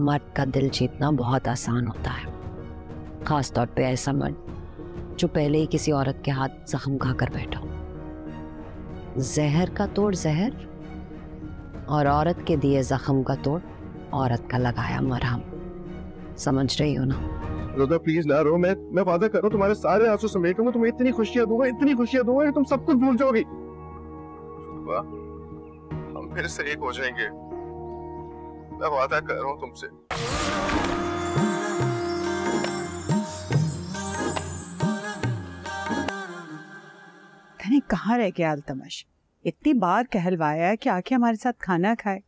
मर्द का दिल जीतना बहुत आसान होता है। खास तौर पे ऐसा मर्द, जो पहले ही किसी औरत के हाथ जख्म खा कर बैठा हो। जहर का तोड़ जहर, और औरत के दिए जख्म का तोड़ औरत का लगाया मरहम। समझ रही हो ना? रोदा प्लीज़ ना रो, मैं मैं वादा कर रहा तुम्हारे सारे आँसू समेटूँगा तुम्हें इतनी खुशियाँ दूँगा, इतनी खुशियाँ दूँगा कि तुम सब कुछ भूल जाओगी। हम फिर से एक हो जाएँगे। मैं वादा कर रहा हूँ तुमसे। धनी कहाँ रह गया अल्तमश? इतनी बार कहलवाया है कि आके हमारे साथ खाना खाए।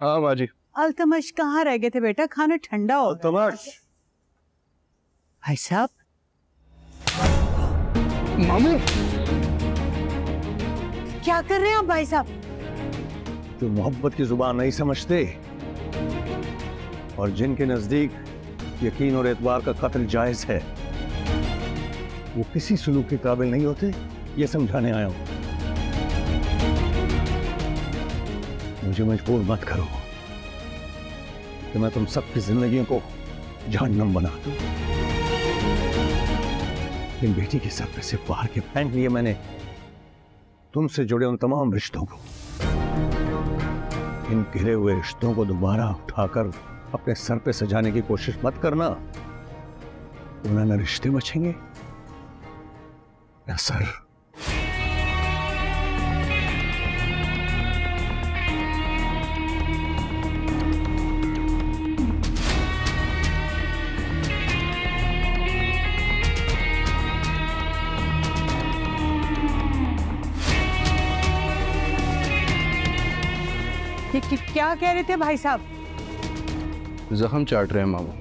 हाँ माँ जी अल्तमश कहाँ रह गए थे बेटा? खाना ठंडा हो गया। तमाश भाई साहब। मामू! क्या कर रहे हैं आप भाई साहब? तो मोहब्बत की ज़ुबान नहीं समझते? और जिनके नज़दीक यकीन और एतबार का कत्ल जायज़ है, वो किसी सुलूक के काबिल नहीं होते? ये समझाने आया हूँ। मुझे मजबूर मत करो कि मैं तुम सबकी जिंदगियों को जहन्नम बना दूँ। इन बेटी के सर पे से बाहर के फेंक लिए मैंने तुमसे जुड़े उन तमाम रिश्तों को। इन गिरे हुए रिश्तों को दोबारा उठाकर अपने सर पे सजाने की कोशिश मत करना। वरना न रिश्ते बचेंगे या सर। क्या कह रहे थे भाई साहब? जख्म चाट रहे हैं मामू।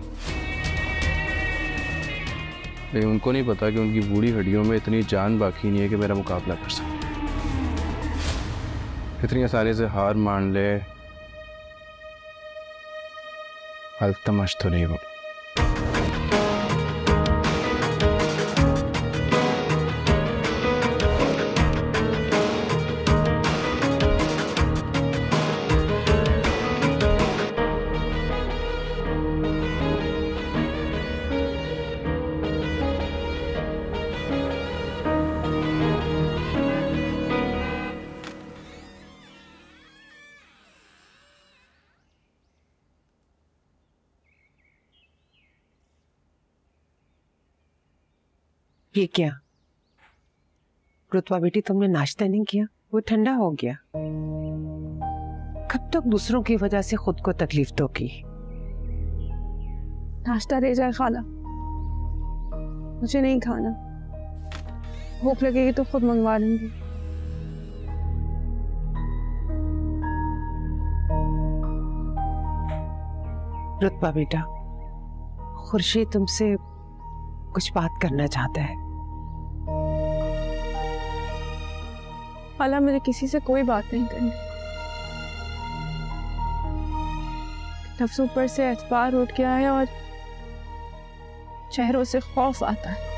लेकिन उनको नहीं पता कि उनकी बूढ़ी हड्डियों में इतनी जान बाकी नहीं है कि मेरा मुकाबला कर सके। इतनी आसानी से हार मान ले तमाश तो नहीं वो ये क्या? रुतवा बेटी तुमने नाश्ता नहीं किया? वो ठंडा हो गया। कब तक दूसरों की वजह से खुद को तकलीफ़ दोगी? नाश्ता दे जाए खाला मुझे नहीं खाना। भूख लगेगी तो खुद मंगवा लूँगी। रुतबा बेटा खुर्शी तुमसे कुछ बात करना चाहता है। खाला मुझे किसी से कोई बात नहीं करनी। लफ्जों पर से एतबार उठ गया है और चेहरों से खौफ आता है।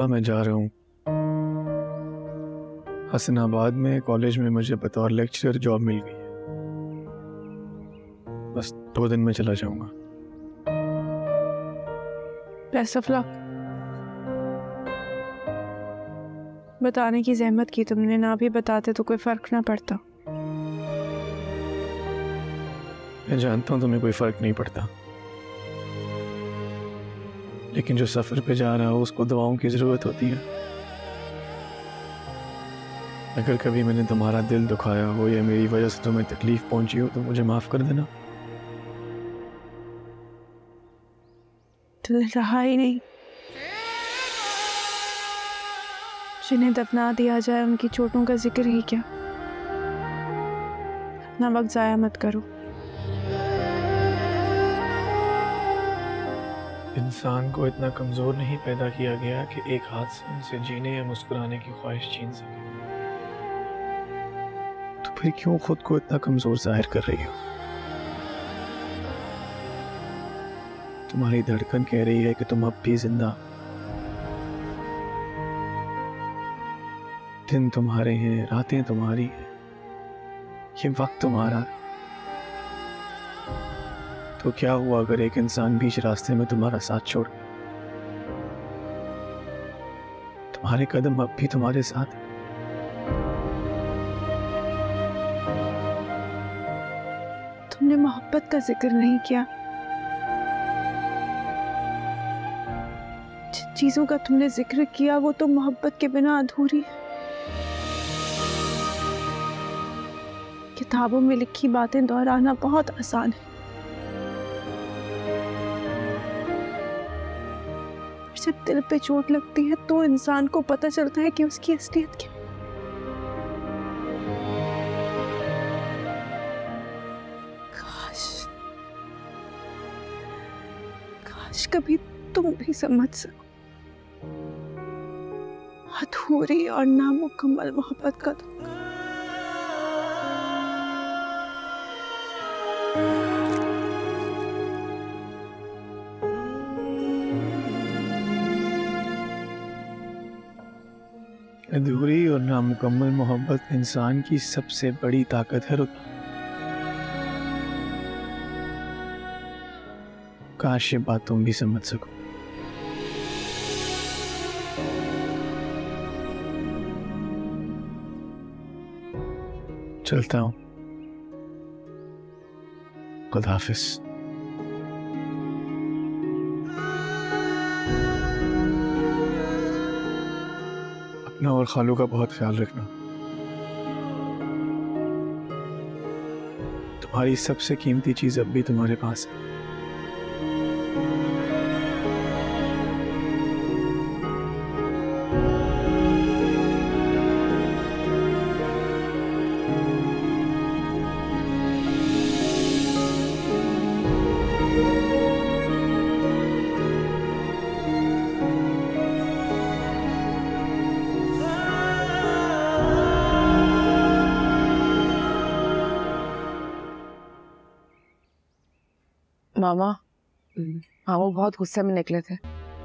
रुतबा मैं जा रहा हूँ। हसनाबाद में कॉलेज में मुझे बतौर लेक्चरर जॉब मिल गई है। बस दो दिन में चला जाऊँगा। बेस्ट ऑफ़ लक बताने की जहमत की तुमने ना भी बताते तो कोई फ़र्क ना पड़ता। मैं जानता हूँ तुम्हें कोई फ़र्क नहीं पड़ता। लेकिन जो सफ़र पे जा रहा हो, उसको दवाओं की ज़रूरत होती है। अगर कभी मैंने तुम्हारा दिल दुखाया हो या मेरी वजह से तुम्हें तकलीफ़ पहुँची हो तो मुझे माफ़ कर देना। दिल रहा ही नहीं। जिन्हें दफना दिया जाए, उनकी चोटों का ज़िक्र ही क्या? अपना वक्त जाया मत करो। इंसान को इतना कमज़ोर नहीं पैदा किया गया कि एक हाथ से उनसे जीने या मुस्कुराने की ख्वाहिश छीन सके। तो फिर क्यों खुद को इतना कमज़ोर ज़ाहिर कर रही हो? तुम्हारी धड़कन कह रही है कि तुम अब भी ज़िंदा। दिन तुम्हारे हैं, रातें तुम्हारी हैं। ये वक्त तुम्हारा है। तो क्या हुआ अगर एक इंसान बीच रास्ते में तुम्हारा साथ छोड़? तुम्हारे कदम अब भी तुम्हारे साथ। तुमने मोहब्बत का ज़िक्र नहीं किया। चीज़ों का तुमने ज़िक्र किया, वो तो मोहब्बत के बिना अधूरी है। किताबों में लिखी बातें दोहराना बहुत आसान है। जब दिल पे चोट लगती है तो इंसान को पता चलता है कि उसकी असलियत क्या काश काश कभी तुम भी समझ सको। अधूरी और नामुकम्मल मोहब्बत का दुख अधूरी और नामुकम्मल मोहब्बत इंसान की सबसे बड़ी ताकत है काश ये बात तुम भी समझ सको। चलता हूँ। खुदाफिज और खालू का बहुत ख्याल रखना। तुम्हारी सबसे कीमती चीज़ अब भी तुम्हारे पास है। बहुत गुस्से में निकले थे।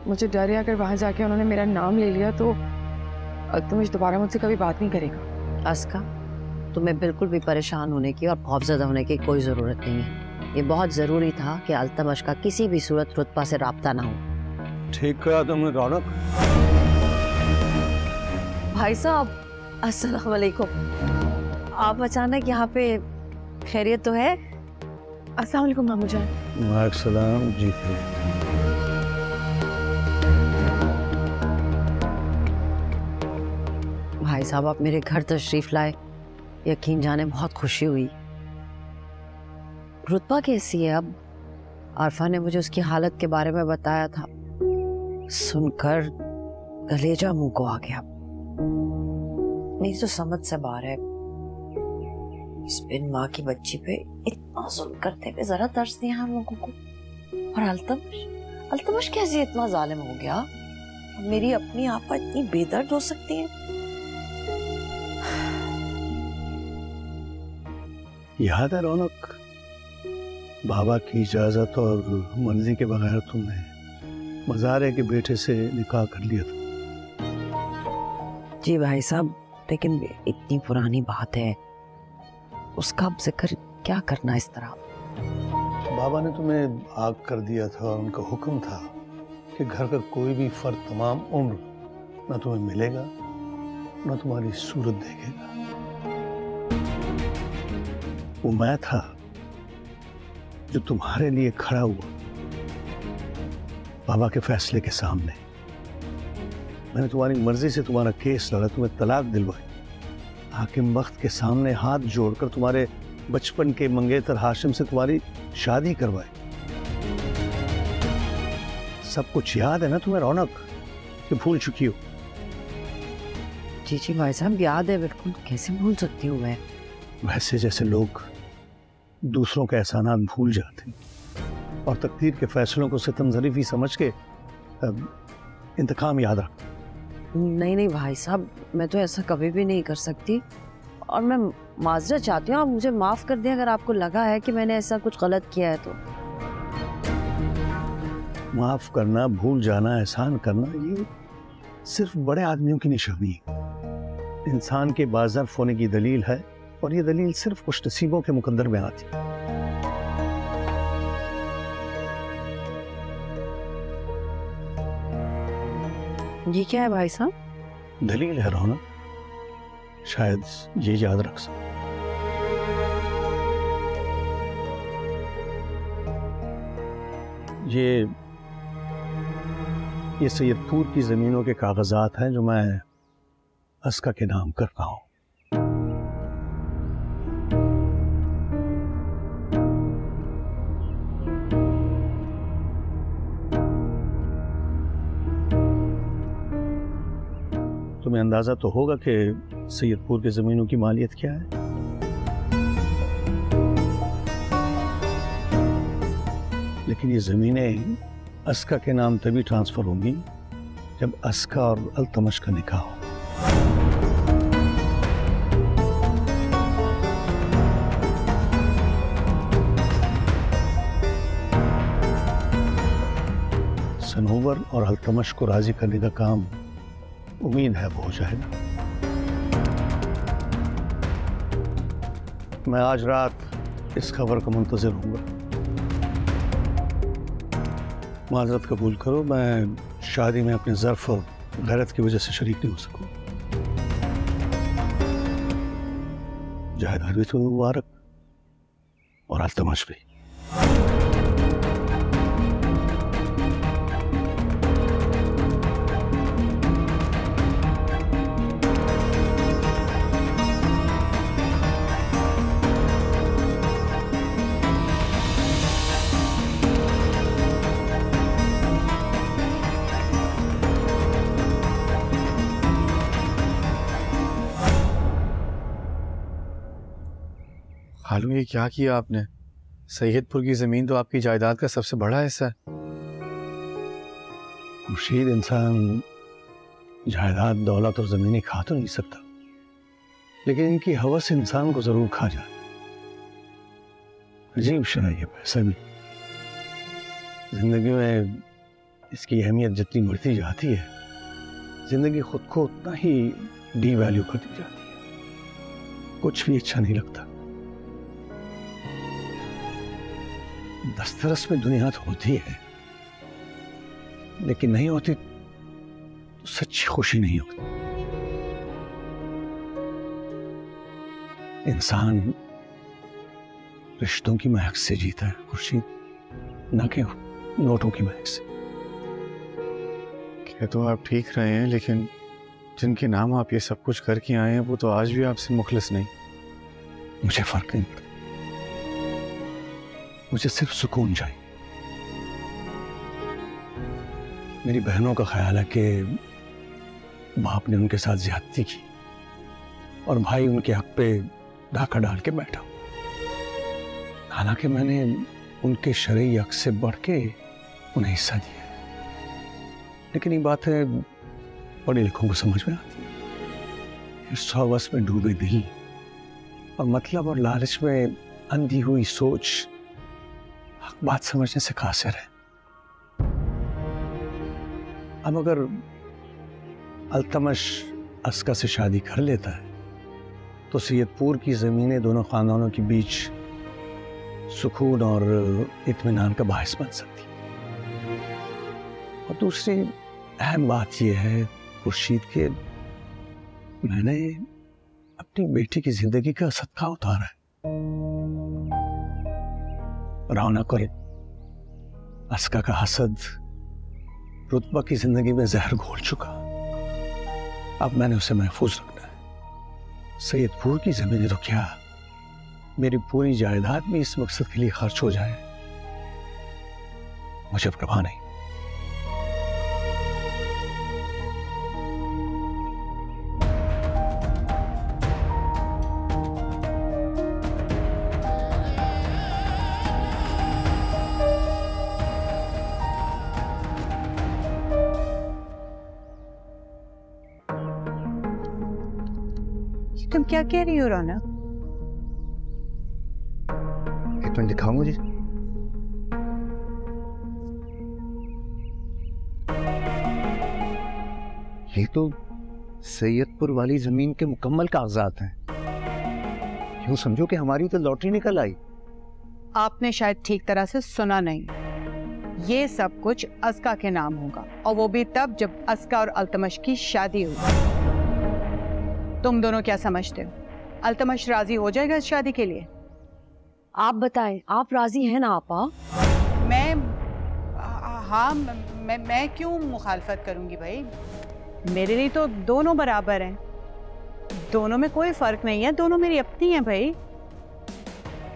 मुझे डर है अगर वहाँ जाके उन्होंने मेरा नाम ले लिया तो तुम दोबारा मुझसे कभी बात नहीं करेगा। अस्का तुम्हें बिल्कुल भी परेशान होने की और खौफजदा होने की कोई ज़रूरत नहीं है। ये बहुत ज़रूरी था कि अल्तमश का किसी भी सूरत रुतबा से रबता ना हो। ठीक कहा तुमने रौनक। भाई साहब अस्सलाम वालेकुम। आप अचानक यहाँ पे खैरियत तो है? अस्सलाम वालेकुम मामू जान वालेकुम सलाम जी खैरियत। साहब, आप मेरे घर तशरीफ़ लाए। यकीन जाने बहुत खुशी हुई। रुतबा कैसी है अब? आरफा ने मुझे उसकी हालत के बारे में बताया था। सुनकर कलेजा मुँह को आ गया। मेरी तो समझ से बाहर है। इस बिन माँ की बच्ची पे इतना जुल्म करते हुए जरा तरस नहीं हम लोगों को। और अल्तमश अल्तमश कैसे इतना जालिम हो गया? मेरी अपनी आपा इतनी बेदर्द हो सकती है? याद है रौनक? बाबा की इजाज़त और मर्ज़ी के बगैर तुमने मजारे के बेटे से निकाह कर लिया था। जी भाई साहब लेकिन इतनी पुरानी बात है। उसका अब ज़िक्र क्या करना इस तरह? बाबा ने तुम्हें आग कर दिया था और उनका हुक्म था कि घर का कोई भी फर्द तमाम उम्र न तुम्हें मिलेगा न तुम्हारी सूरत देखेगा। वो मैं था जो तुम्हारे लिए खड़ा हुआ। बाबा के फैसले के सामने। मैंने तुम्हारी मर्ज़ी से तुम्हारा केस लड़ा तुम्हें तलाक दिलवाई। हाकिम वक्त के सामने हाथ जोड़कर तुम्हारे बचपन के मंगेतर हाशिम से तुम्हारी शादी करवाई। सब कुछ याद है ना तुम्हें रौनक? कि भूल चुकी हो? जी जी भाई साहब याद है बिल्कुल। कैसे भूल सकती हूँ मैं? वैसे जैसे लोग दूसरों के एहसानात भूल जाते हैं। और तकदीर के फैसलों को सितम जरीफी समझ के इंतकाम याद रख नहीं नहीं भाई साहब मैं तो ऐसा कभी भी नहीं कर सकती। और मैं माजरा चाहती हूँ आप मुझे माफ़ कर दें अगर आपको लगा है कि मैंने ऐसा कुछ गलत किया है तो। माफ़ करना भूल जाना एहसान करना ये सिर्फ़ बड़े आदमियों की निशानी है। इंसान के बाजर्फ होने की दलील है और ये दलील सिर्फ़ खुश नसीबों के मुकदर में आती। ये क्या है भाई साहब? दलील है रोना। शायद ये याद रख सक। ये ये सैयदपुर की जमीनों के कागजात हैं जो मैं अस्का के नाम करता रहा हूँ। तुम्हें अंदाज़ा तो होगा कि सैयदपुर की जमीनों की मालियत क्या है। लेकिन ये जमीनें अस्का के नाम तभी ट्रांसफ़र होंगी जब अस्का और अल्तमश का निकाह हो। सनोवर और अल्तमश को राज़ी करने का काम उम्मीद है वो जाएगा मैं आज रात इस खबर का मुंतजर हूँगा। माजरत कबूल करो, मैं शादी में अपने ज़र्फ और गैरत की वजह से शरीक नहीं हो सकूँ। भी तुम्हें मुबारक और आज तमाश भी क्या किया आपने? सैयदपुर की ज़मीन तो आपकी जायदाद का सबसे बड़ा हिस्सा है। खुर्शीद इंसान जायदाद, दौलत और ज़मीनें खा तो नहीं सकता। लेकिन इनकी हवस इंसान को ज़रूर खा जाए। अजीब ये, पैसा भी। ज़िंदगी में इसकी अहमियत जितनी बढ़ती जाती है, ज़िंदगी खुद को उतना ही डी वैल्यू करती जाती है। कुछ भी अच्छा नहीं लगता। दस्तरस में दुनिया तो होती है लेकिन नहीं होती तो सच्ची खुशी नहीं होती। इंसान रिश्तों की महक से जीता है खुशी न कि नोटों की महक से। क्या तो आप ठीक रहे हैं लेकिन जिनके नाम आप ये सब कुछ करके आए हैं वो तो आज भी आपसे मुखलिस नहीं। मुझे फ़र्क नहीं पड़ता। मुझे सिर्फ़ सुकून चाहिए। मेरी बहनों का ख्याल है कि बाप ने उनके साथ ज्यादती की और भाई उनके हक पे डाका डाल के बैठा। हालाँकि मैंने उनके शरई हक से बढ़ के उन्हें हिस्सा दिया लेकिन ये बात है पढ़े लिखों को समझ में आती है। इस हवस में डूबे दिल और मतलब और लालच में अंधी हुई सोच हक बात समझने से कासिर है। अब अगर अल्तमश अस्का से शादी कर लेता है तो सैयदपुर की ज़मीनें दोनों ख़ानदानों के बीच सुकून और इत्मीनान का बायस बन सकती और दूसरी अहम बात यह है खुर्शीद के, मैंने अपनी बेटी की ज़िंदगी का सदका उतारा है। रौना करे। अस्का का हसद रुतबा की ज़िंदगी में जहर घोल चुका। अब मैंने उसे महफूज रखना है। सैयदपुर की ज़मीन रुकिया क्या मेरी पूरी जायदाद भी इस मकसद के लिए खर्च हो जाए। मुझे प्रभा नहीं। क्या रही रौनक एक मिनट दिखाओ मुझे ये तो सैयदपुर वाली ज़मीन के मुकम्मल कागजात हैं यूँ समझो कि हमारी तो लॉटरी निकल आई आपने शायद ठीक तरह से सुना नहीं ये सब कुछ अस्का के नाम होगा और वो भी तब जब अस्का और अल्तमश की शादी होगी तुम दोनों क्या समझते हो अल्तमश राज़ी हो जाएगा इस शादी के लिए। आप बताएँ आप राज़ी हैं ना आपा? मैं हाँ मैं मैं क्यों मुखालफत करूँगी भाई? मेरे लिए तो दोनों बराबर हैं। दोनों में कोई फ़र्क नहीं है दोनों मेरी अपनी हैं भाई।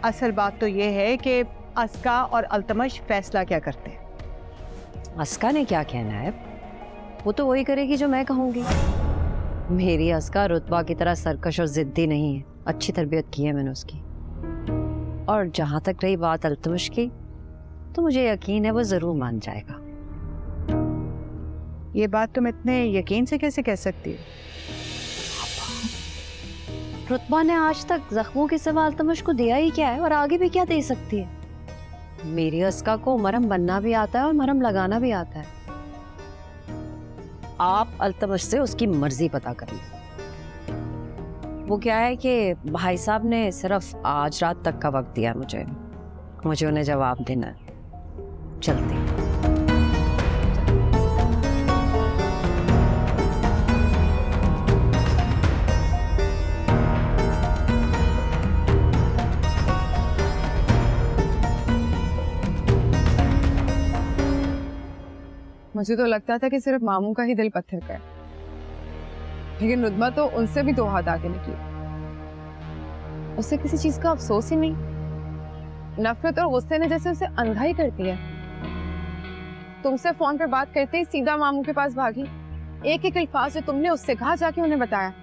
असल बात तो ये है कि अस्का और अल्तमश फैसला क्या करते हैं? अस्का ने क्या कहना है? वो तो वही करेगी जो मैं कहूँगी। मेरी असका रुतबा की तरह सरकश और जिद्दी नहीं है। अच्छी तरबियत की है मैंने उसकी। और जहाँ तक रही बात अल्तमश की तो मुझे यकीन है वो ज़रूर मान जाएगा। ये बात तुम इतने यकीन से कैसे कह सकती हो? रुतबा ने आज तक जख्मों के सिवा अल्तमश को दिया ही क्या है और आगे भी क्या दे सकती है? मेरी अस्का को मरहम बनना भी आता है और मरहम लगाना भी आता है। आप अल्तमश से उसकी मर्ज़ी पता कर। ली वो क्या है कि भाई साहब ने सिर्फ़ आज रात तक का वक्त दिया मुझे। मुझे उन्हें जवाब देना चलती हूँ। मुझे तो लगता था कि सिर्फ़ मामू का ही दिल पत्थर का है। लेकिन रुदमा तो उनसे भी दो हाथ आगे निकली। उसे किसी चीज़ का अफसोस ही नहीं। नफरत और गुस्से ने जैसे उसे अंधा ही कर दिया। तुमसे फ़ोन पर बात करते ही सीधा मामू के पास भागी। एक एक अल्फाज जो तुमने उससे कहा जाके उन्हें बताया।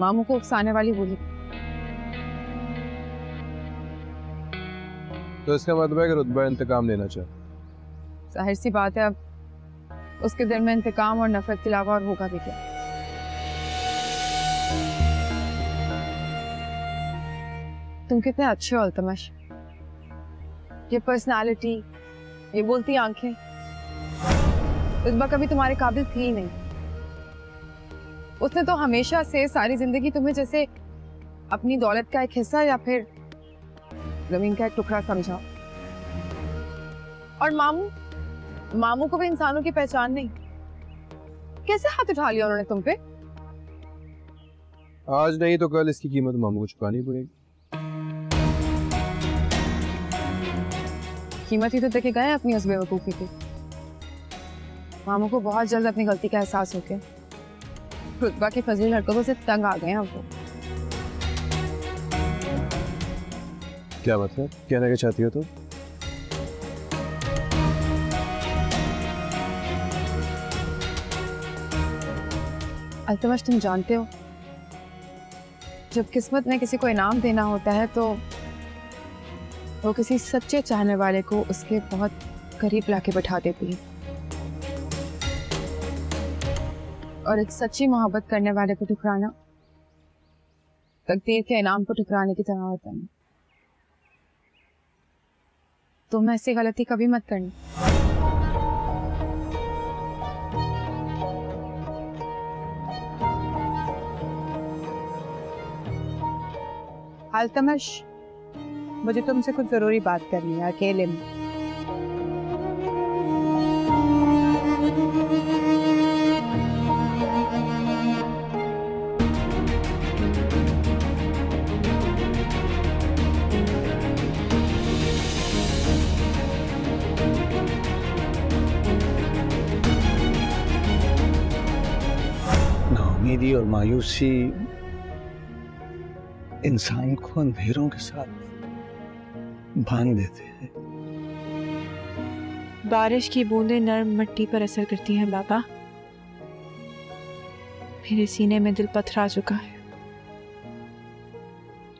मामू को उकसाने वाली बोली तो इसका मतलब है कि रुतबा इंतकाम लेना चाहे ज़ाहिर सी बात है, अब उसके दिल में इंतकाम और नफरत के अलावा और होगा भी क्या? तुम कितने अच्छे हो, अल्तमश। ये पर्सनालिटी ये बोलती आँखें कभी तुम्हारे काबिल थी ही नहीं। उसने तो हमेशा से सारी ज़िंदगी तुम्हें जैसे अपनी दौलत का एक हिस्सा या फिर ज़मीन का एक टुकड़ा समझा। और मामू मामू को भी इंसानों की पहचान नहीं। कैसे हाथ उठा लिया उन्होंने तुम पे? आज नहीं तो कल इसकी कीमत मामू को चुकानी पड़ेगी। कीमत ही तो देखे गए अपनी उस बेवकूफ़ी की मामू को बहुत जल्द अपनी गलती का एहसास हो गया। रुतबा की फजली हरकतों से तंग आ गए हैं वो। क्या मतलब कहना क्या चाहती हो तुम? अल्तमश तुम जानते हो? जब किस्मत में किसी को इनाम देना होता है तो वो किसी सच्चे चाहने वाले को उसके बहुत करीब लाके बैठा देती है। और एक सच्ची मोहब्बत करने वाले को ठुकराना, तकदीर के इनाम को ठुकराने की तरह होता है। तुम ऐसी गलती कभी मत करनी। अल्तमश मुझे तुमसे कुछ ज़रूरी बात करनी है अकेले में। और मायूसी इंसान को अंधेरों के साथ बाँध देते हैं। बारिश की बूंदें नरम मिट्टी पर असर करती हैं बाबा। मेरे सीने में दिल पथरा चुका है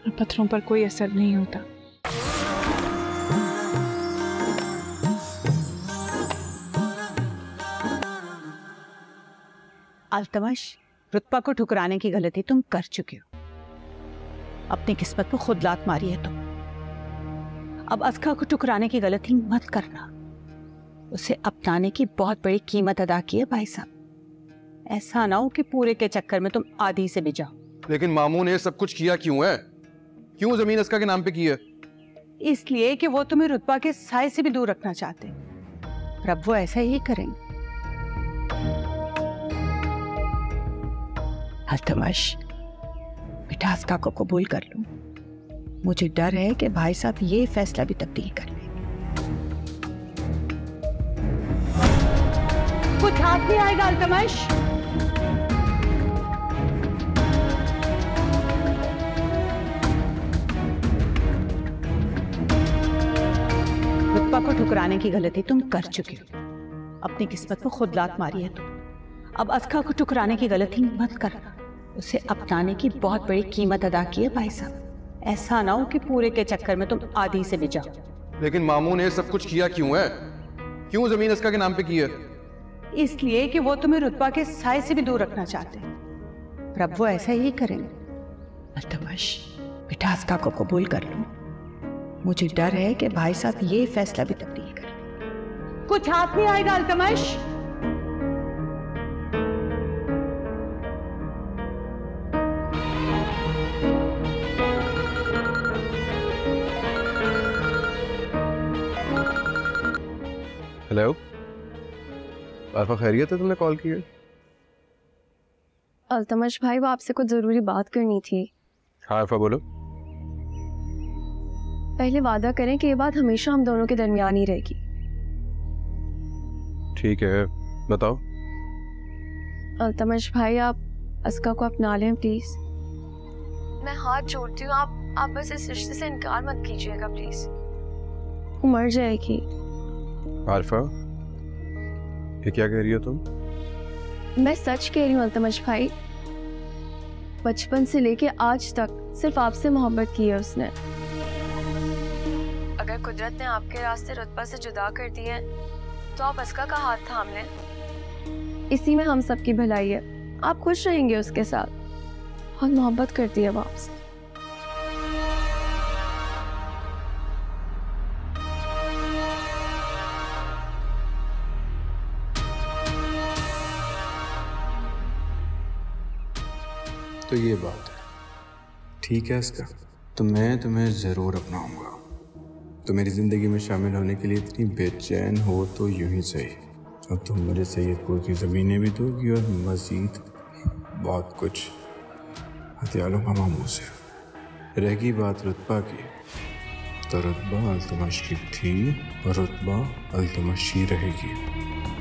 और पत्थरों पर कोई असर नहीं होता। अल्तमश रुतबा को ठुकराने की गलती तुम कर चुके हो। अपनी किस्मत को खुद लात मारी है तुम। अब अस्का को टुकराने की गलती मत करना। उसे अपनाने की बहुत बड़ी कीमत अदा की है भाई साहब। ऐसा ना हो कि पूरे के चक्कर में तुम आदि से भी जाओ। लेकिन मामू ने सब कुछ किया क्यों है? क्यों ज़मीन अस्का के नाम पे की है? इसलिए कि वो तुम्हें रुतबा के साय से भी दूर रखना चाहते और अब वो ऐसा ही करेंगे। अल्तमश मिठास का कबूल कर लूँ। मुझे डर है कि भाई साहब ये फैसला भी तब्दील कर लेंगे। कुछ हाथ नहीं आएगा अल्तमश को ठुकराने की गलती तुम कर चुके हो। अपनी किस्मत को खुद लात मारी है तुम। अब अस्का को ठुकराने की गलती मत करना उसे अपनाने की बहुत बड़ी कीमत अदा की है भाई साहब। ऐसा ना हो कि पूरे के चक्कर में तुम आदि से भी जाओ। लेकिन मामू ने सब कुछ किया क्यों है? क्यों ज़मीन अस्का के नाम पे की है? इसलिए कि वो तुम्हें रुतबा के साय से भी दूर रखना चाहते हैं। और अब वो ऐसा ही करेंगे। अल्तमश मिठास का को कबूल कर लूँ। मुझे डर है कि भाई साहब ये फैसला भी तब्दील कर। कुछ हाथ नहीं आएगा अल्तमश। हेलो। अरफा खैरियत है तुमने कॉल किया? अल्तमश भाई वो आपसे कुछ ज़रूरी बात करनी थी। हाँ अरफा बोलो। पहले वादा करें कि ये बात हमेशा हम दोनों के दरमियान ही रहेगी। ठीक है बताओ। अल्तमश भाई आप अस्का को अपना लें प्लीज़ मैं हाथ जोड़ती हूँ आप आप बस इस रिश्ते से इनकार मत कीजिएगा प्लीज़ मर जाएगी। आरफा, ये क्या कह रही हो तुम? मैं सच कह रही हूँ, अल्तमश भाई। बचपन से लेके आज तक सिर्फ़ आपसे मोहब्बत की है उसने। अगर कुदरत ने आपके रास्ते रुतबा से जुदा कर दिए तो आप अस्का का हाथ थाम लें? इसी में हम सबकी भलाई है। आप खुश रहेंगे उसके साथ। बहुत मोहब्बत करती है वो आपसे। तो ये बात है। ठीक है, इसका। तो मैं तुम्हें ज़रूर अपनाऊँगा। तो मेरी ज़िंदगी में शामिल होने के लिए इतनी बेचैन हो तो यूँ ही सही। और तुम मेरे सैदपुर की ज़मीनें भी दोगी और मज़ीद बहुत कुछ हथियारों का मामू से रहेगी बात रुतबा की। तो रुतबा अल्तमश थी और रुतबा अल्तमश ही रहेगी।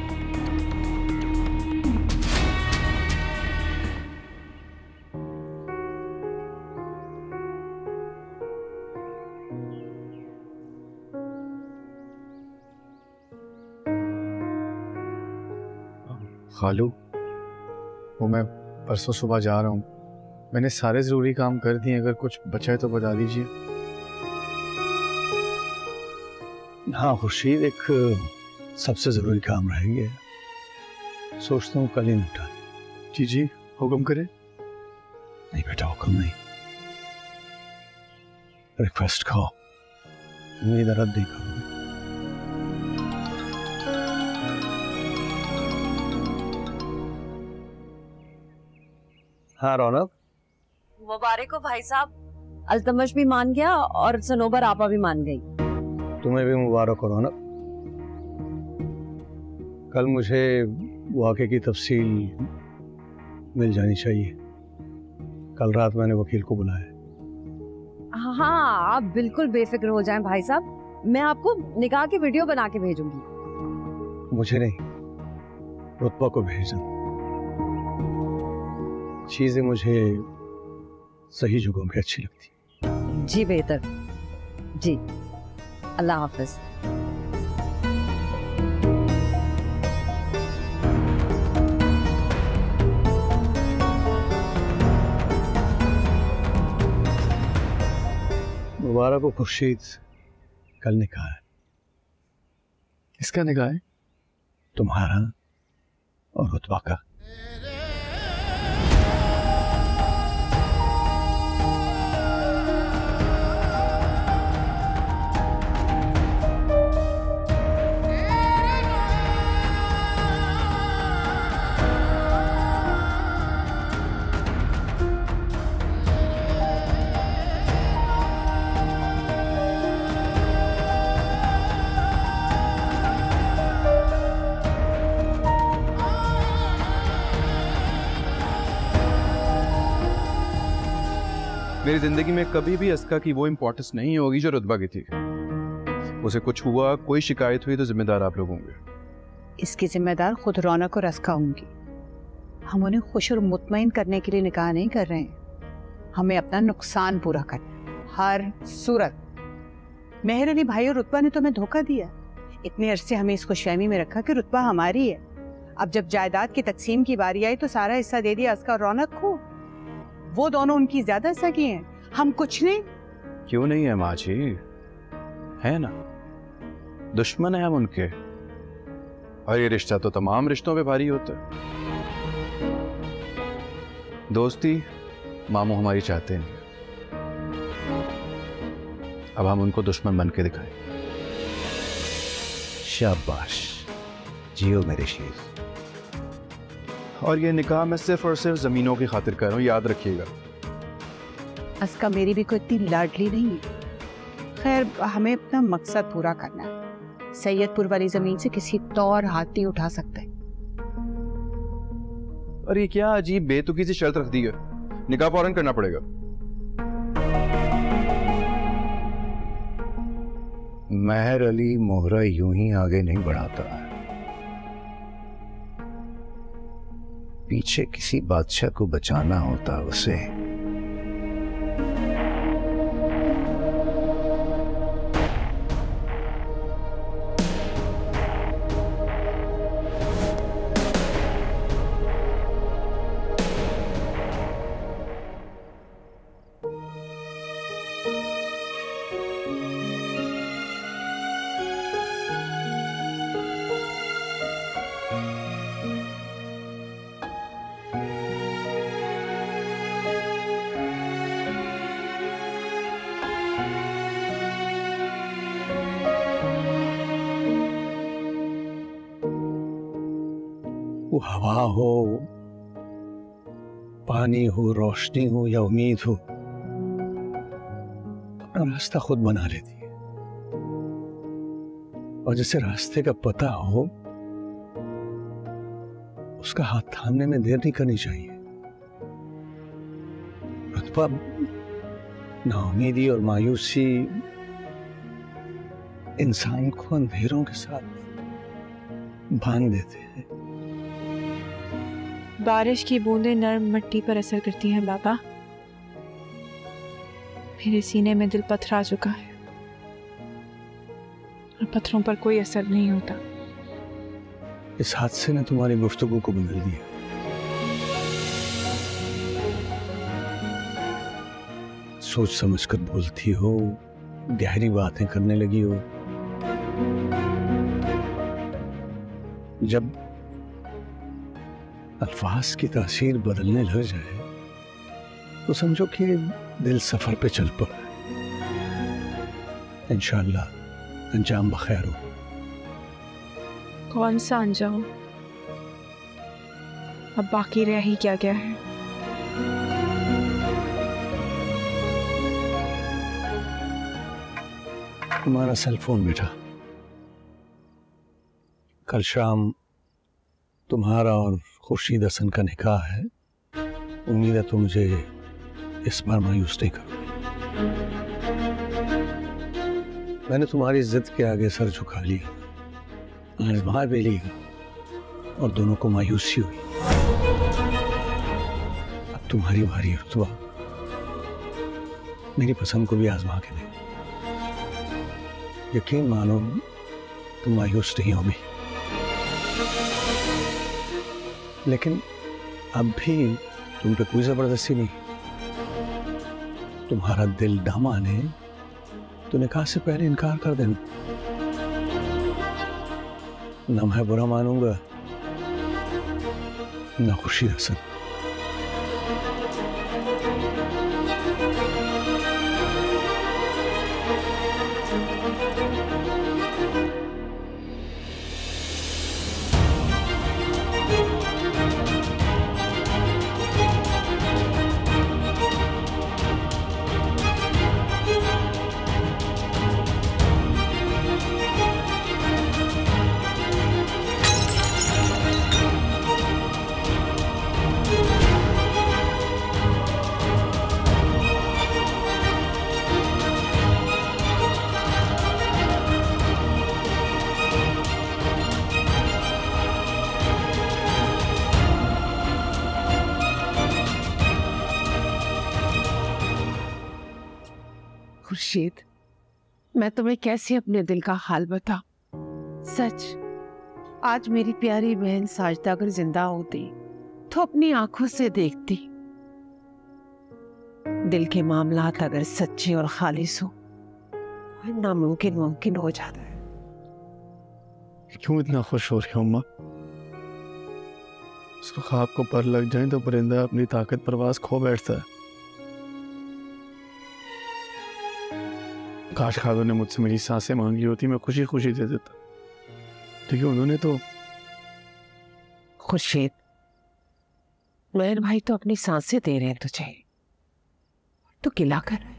खालू वो मैं परसों सुबह जा रहा हूँ। मैंने सारे ज़रूरी काम कर दिए अगर कुछ बचा है तो बता दीजिए। हाँ खुर्शीद एक सबसे ज़रूरी काम रह गया। सोचता हूँ कल ही निपटा जी जी हुक्म करे। नहीं बेटा हुक्म नहीं। रिक्वेस्ट खाओ। उम्मीद रद्द नहीं करूँगी। हाँ रौनक। मुबारक हो भाई साहब। अल्तमश भी मान गया और सनोबर आपा भी मान गई। तुम्हें भी मुबारक हो रौनक। कल मुझे वाक़े की तफसील मिल जानी चाहिए। कल रात मैंने वकील को बुलाया। हाँ आप बिल्कुल बेफिक्र हो जाएँ भाई साहब। मैं आपको निकाह की वीडियो बना के भेजूँगी। मुझे नहीं रुतबा को भेजना चीज़ें मुझे सही जगहों पे अच्छी लगती जी बेहतर। जी। अल्लाह हाफिज। मुबारक को खुर्शीद। कल निकाह है। इसका निकाह है? तुम्हारा और रुतबा का। मेरी ज़िंदगी में कभी भी अस्का की वो इंपॉर्टेंस नहीं होगी जो रुतबा की थी। उसे कुछ हुआ, कोई शिकायत हुई तो जिम्मेदार आप लोग होंगे। इसकी जिम्मेदार खुद रौनक और अस्का होंगी। हम उन्हें खुश और मुतमिन करने के लिए निकाह नहीं कर रहे हैं। हमें अपना नुकसान पूरा करना हर सूरत। मेहर अली भाई और रुतबा ने तो हमें धोखा दिया। इतने अरसे हमें इस खुशफहमी में रखा कि रुतबा हमारी है। अब जब जायदाद की तकसीम की बारी आई तो सारा हिस्सा दे दिया और रौनक को। वो दोनों उनकी ज़्यादा सगी हैं। हम कुछ नहीं। क्यों नहीं है माँ जी है ना? दुश्मन है हम उनके। और ये रिश्ता तो तमाम रिश्तों पे भारी होता है। दोस्ती मामू हमारी चाहते नहीं अब हम उनको दुश्मन बन के दिखाएँ। शाबाश। जियो मेरे शेर। और ये निकाह मैं सिर्फ़ और सिर्फ़ जमीनों की खातिर कर रहा हूँ याद रखिएगा। अस्का मेरी भी कोई इतनी लाडली नहीं है। खैर हमें अपना मकसद पूरा करना है। सैयदपुर वाली ज़मीन से किसी तौर हाथ नहीं उठा सकते। और ये क्या अजीब बेतुकी सी शर्त रख दी है? निकाह फ़ौरन करना पड़ेगा। महर अली मोहरा यूँ ही आगे नहीं बढ़ाता। पीछे किसी बादशाह को बचाना होता उसे वो हवा हो, पानी हो, रोशनी हो या उम्मीद हो, अपना रास्ता खुद बना लेती है। और जिसे रास्ते का पता हो, उसका हाथ थामने में देर नहीं करनी चाहिए। रुतबा नाउमीदी और मायूसी इंसान को अंधेरों के साथ बाँध देते हैं। बारिश की बूंदें नरम मिट्टी पर असर करती हैं, बाबा। मेरे सीने में दिल पत्थरा चुका है। और पत्थरों पर कोई असर नहीं होता। इस हादसे ने तुम्हारी गुफ्तगू को बदल दिया। सोच समझकर बोलती हो, गहरी बातें करने लगी हो। जब अल्फाज की तासीर बदलने लग जाए तो समझो कि दिल सफ़र पे चल पड़ा। इंशाल्लाह अंजाम बखैर हो। कौन सा अंजाम? अब बाकी रह ही क्या क्या है? तुम्हारा सेल फ़ोन बेटा कल शाम तुम्हारा और खुर्शीद हसन का निकाह है। उम्मीद है तुम मुझे इस बार मायूस नहीं करोगे। मैंने तुम्हारी जिद के आगे सर झुका लिया आजमा भी और दोनों को मायूसी हुई। अब तुम्हारी भारी रुतबा मेरी पसंद को भी आजमा के दे यकीन मानो, तुम मायूस नहीं होगी। लेकिन अब भी तुम पे कोई ज़बरदस्ती नहीं। तुम्हारा दिल ना माने तो निकाह से पहले इनकार कर देना। ना मैं बुरा मानूँगा, ना खुशी हसन खुर्शीद मैं तुम्हें कैसे अपने दिल का हाल बता सच, आज मेरी प्यारी बहन साजदा अगर ज़िंदा होती तो अपनी आँखों से देखती। दिल के मामलात अगर सच्चे और खालिश हो नामुमकिन मुमकिन हो जाता है। क्यों इतना खुश हो रही हो अम्मा उसको ख्वाब को पर लग जाए तो परिंदा अपनी ताकत परवास खो बैठता है। काश खादो ने मुझसे मेरी साँसें मांग ली होती मैं खुशी खुशी दे देता। लेकिन उन्होंने तो खुर्शीद मेहर भाई तो अपनी साँसें दे रहे हैं तुझे। तो गिला कर। रहा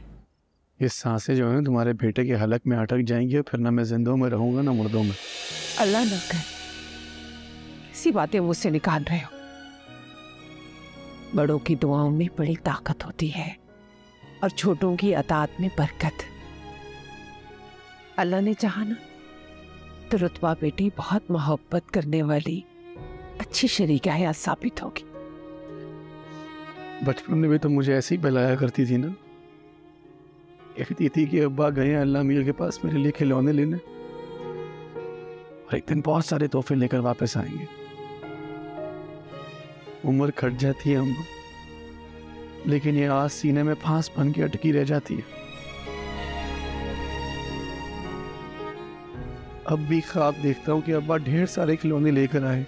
ये साँसें जो हैं तुम्हारे बेटे के हलक में अटक जाएँगी और फिर ना मैं जिंदों में रहूँगा ना मुर्दों में। अल्लाह ना कर। ऐसी बातें मुझसे निकाल रहे हो। बड़ों की दुआओं में बड़ी ताकत होती है और छोटों की अतात में बरकत। अल्लाह ने चाहा ना तो रुतबा बेटी बहुत मोहब्बत करने वाली, अच्छी शरीक हयात साबित होगी। बचपन में भी तो मुझे ऐसे ही बहलाया करती थी ना। कहती थी कि अब्बा गए, अल्लाह मीर के पास मेरे लिए खिलौने लेने। और एक दिन बहुत सारे तोहफे लेकर वापस आएँगे। उम्र खट जाती है अम्मा लेकिन ये आज सीने में फांस बन के अटकी रह जाती है। अब भी ख्वाब देखता हूँ कि अब्बा ढेर सारे खिलौने लेकर आए।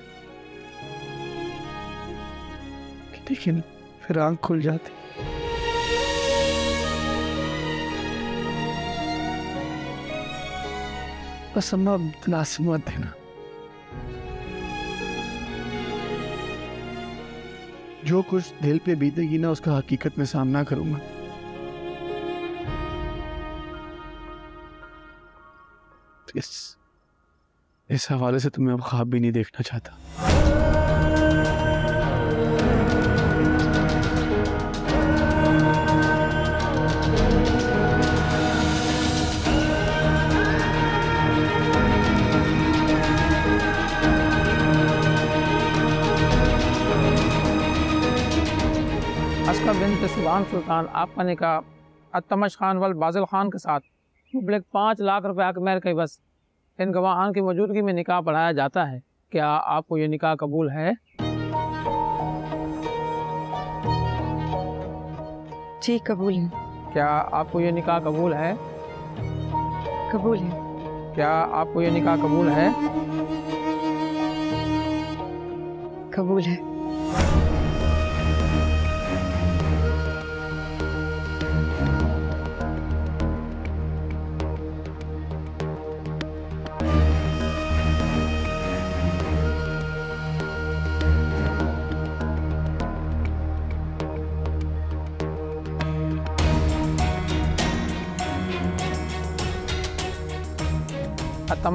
लेकिन फिर आँख खुल जाती। बस अम्मा दिलासा मत देना। जो कुछ दिल पे बीतेगी ना, उसका हकीकत में सामना करूँगा। इस इस हवाले से तुम्हें अब ख्वाब भी नहीं देखना चाहता। सुबान सुल्तान, आपका निकाह अतमश खान वल बाजल खान के साथ। मुबलिक पाँच लाख रुपए की मेहर के बस। इन गवाहान की मौजूदगी में निकाह पढ़ाया जाता है। क्या आपको ये निकाह कबूल है? जी कबूल है। क्या आपको ये निकाह कबूल है? कबूल है। क्या आपको ये निकाह कबूल है? कबूल है।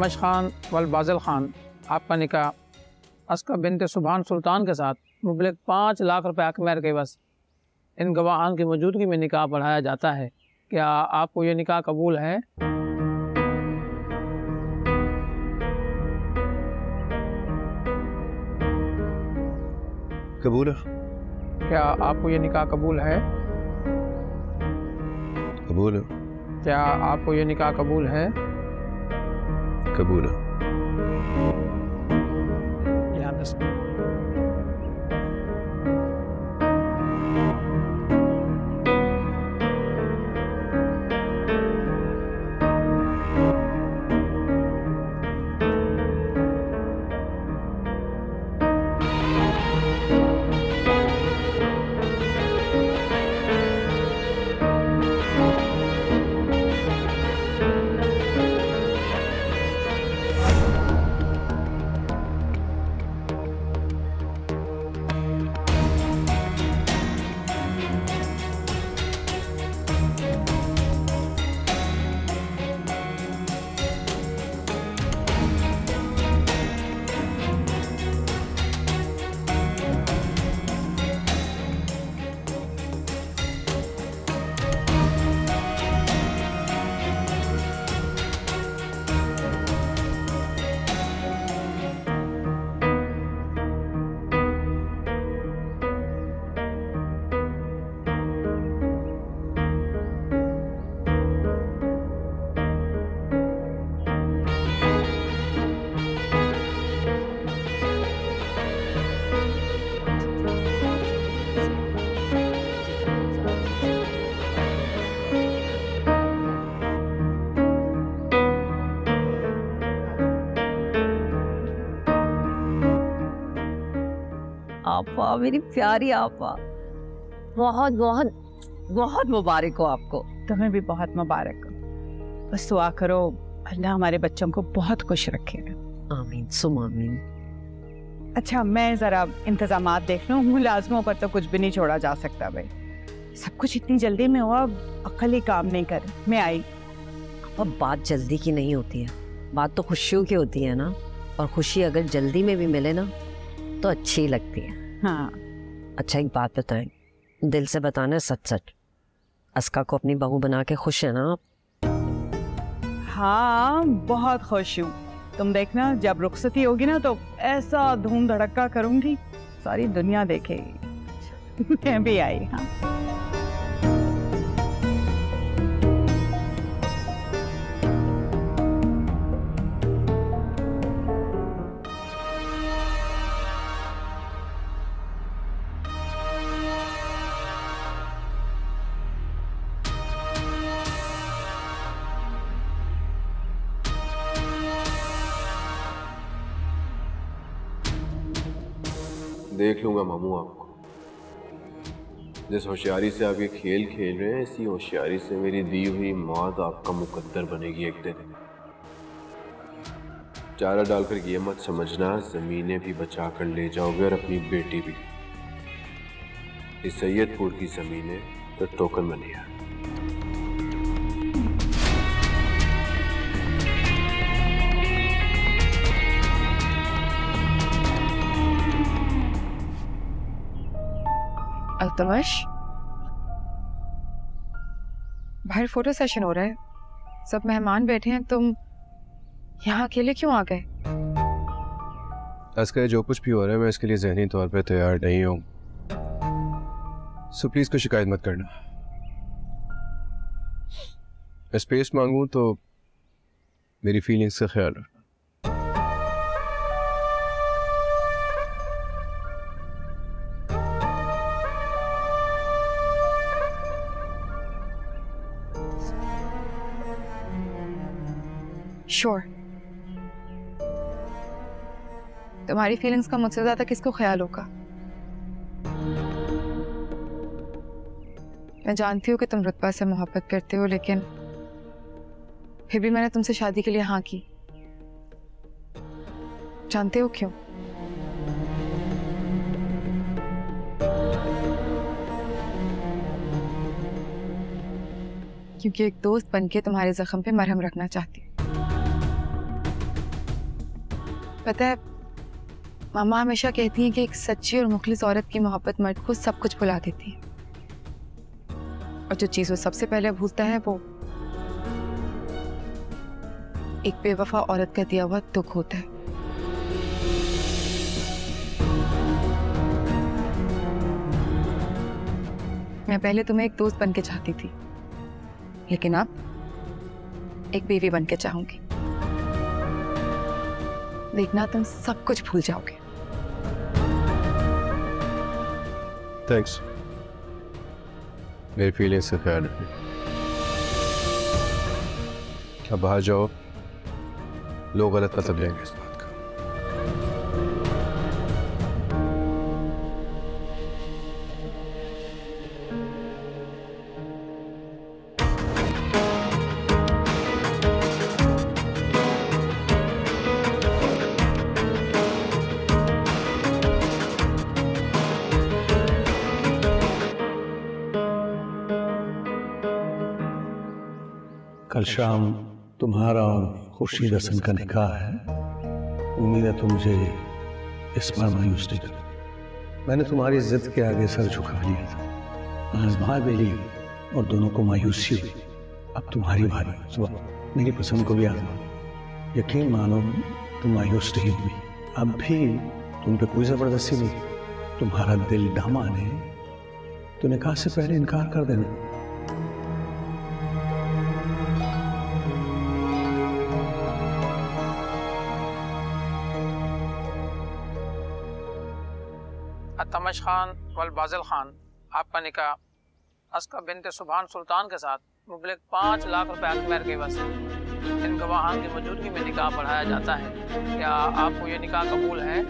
तमश खान वल बाजिल खान आपका निकाह। अस्का बिनत सुबहान सुल्तान के साथ मुबलिक पाँच लाख रुपए की मेहर के बस। इन गवाहान की मौजूदगी में निकाह पढ़ाया जाता है। क्या आपको ये निकाह कबूल है? कबूल है। क्या आपको ये निकाह कबूल है? कबूल है। क्या आपको ये निकाह कबूल है? कबूल आपा मेरी प्यारी आपा। बहुत बहुत बहुत मुबारक हो आपको। तुम्हें भी बहुत मुबारक हो। बस दुआ करो अल्लाह हमारे बच्चों को बहुत खुश रखेगा आमीन सुम आमीन। अच्छा मैं जरा इंतज़ाम देख लूँ। मुलाजमों पर तो कुछ भी नहीं छोड़ा जा सकता भाई। सब कुछ इतनी जल्दी में हुआ अकल ही काम नहीं कर। मैं आई। अब बात जल्दी की नहीं होती है। बात तो खुशियों की होती है ना। और खुशी अगर जल्दी में भी मिले ना तो अच्छी लगती है। हाँ। अच्छा एक बात बताएँ। दिल से बताना सच सच अस्का को अपनी बहू बना के खुश है ना आप? हाँ बहुत खुश हूँ। तुम देखना जब रुखसती होगी ना तो ऐसा धूम धड़का करूँगी। सारी दुनिया देखेगी मैं भी आई हाँ। लूँगा मामू आपको। जिस होशियारी से आप ये खेल खेल रहे हैं, इसी होशियारी से मेरी दी हुई मौत आपका मुकद्दर बनेगी एक दिन। चारा डालकर ये मत समझना, ज़मीनें भी बचा कर ले जाओगे और अपनी बेटी भी। इस सैयदपुर की ज़मीनें तो टोकन बनी है। अल्तमश? बाहर फ़ोटो सेशन हो रहा है। सब मेहमान बैठे हैं, तुम यहाँ अकेले क्यों आ गए? असकर जो कुछ भी हो रहा है, मैं इसके लिए जहनी तौर पे तैयार नहीं हूँ। सो प्लीज़ कोई शिकायत मत करना। स्पेस मांगू तो मेरी फीलिंग्स का ख्याल रखना। श्योर तुम्हारी फीलिंग्स का मुझसे ज़्यादा किसको ख्याल होगा? मैं जानती हूँ कि तुम रुतबा से मोहब्बत करते हो, लेकिन फिर भी मैंने तुमसे शादी के लिए हाँ की। जानते हो क्यों? क्योंकि एक दोस्त बनके तुम्हारे जख्म पे मरहम रखना चाहती पता है, मामा हमेशा कहती हैं कि एक सच्ची और मुखलिस औरत की मोहब्बत मर्द को सब कुछ भुला देती है। और जो चीज़ वो सबसे पहले भूलता है वो एक बेवफा औरत का दिया हुआ दुख होता है। मैं पहले तुम्हें एक दोस्त बन के चाहती थी, लेकिन अब एक बीवी बन के चाहूँगी। देखना, तुम सब कुछ भूल जाओगे। थैंक्स मेरी फीलिंग्स का ख्याल रखिए अब बाहर जाओ। लोग गलत मतलब लेंगे शाम तुम्हारा और खुर्शीद हसन का निकाह है। उम्मीद है तुम मुझे इस बार मायूस नहीं कर मैंने तुम्हारी जिद के आगे सर झुका लिया था। आजमा भी ली और दोनों को मायूसी हुई। अब तुम्हारी बारी सुबह। मेरी पसंद को भी आजमा यकीन मानो, तुम मायूस नहीं हुई। अब भी तुम पे कोई ज़बरदस्ती नहीं। तुम्हारा दिल डामा ने तो निकाह से पहले इनकार कर देना। तमश खान वल बाजिल खान आपका निकाह। अस्का बिनते सुभान सुल्तान के साथ मुबलिक पाँच लाख रुपए अकबर के बस इन गवाहान की मौजूदगी में निकाह पढ़ाया जाता है। क्या आपको ये निकाह कबूल है?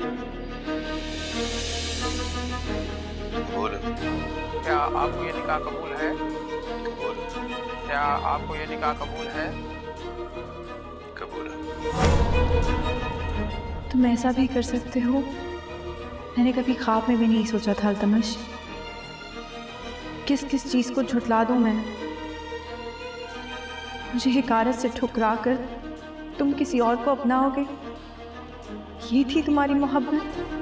बोलो क्या आपको ये निकाह कबूल है? बोलो क्या आपको ये निकाह कबूल है? कबूल तुम ऐसा भी कर सकते हो मैंने कभी ख्वाब में भी नहीं सोचा था अल्तमश। किस किस चीज़ को झुटला दूँ मैं? मुझे हिकारत से ठुकरा कर तुम किसी और को अपनाओगे? ये थी तुम्हारी मोहब्बत?